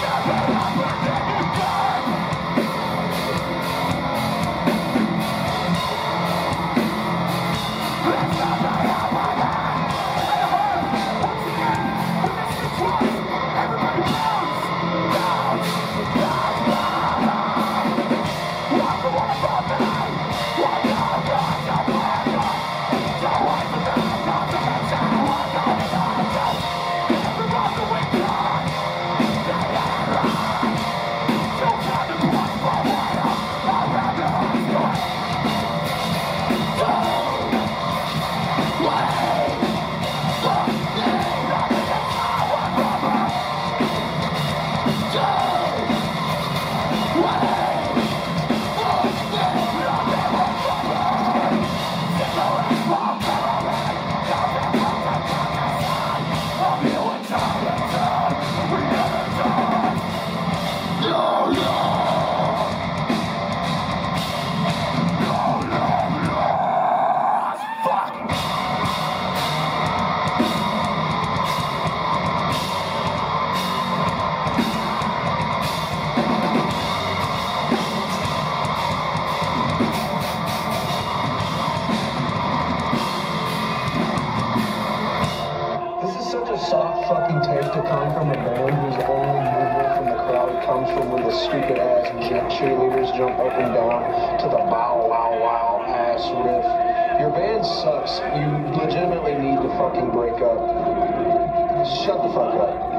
Shut up! This soft fucking tape to come from a band whose only movement from the crowd comes from when the stupid ass jet cheerleaders jump up and down to the bow wow wow ass riff. Your band sucks. You legitimately need to fucking break up. Shut the fuck up.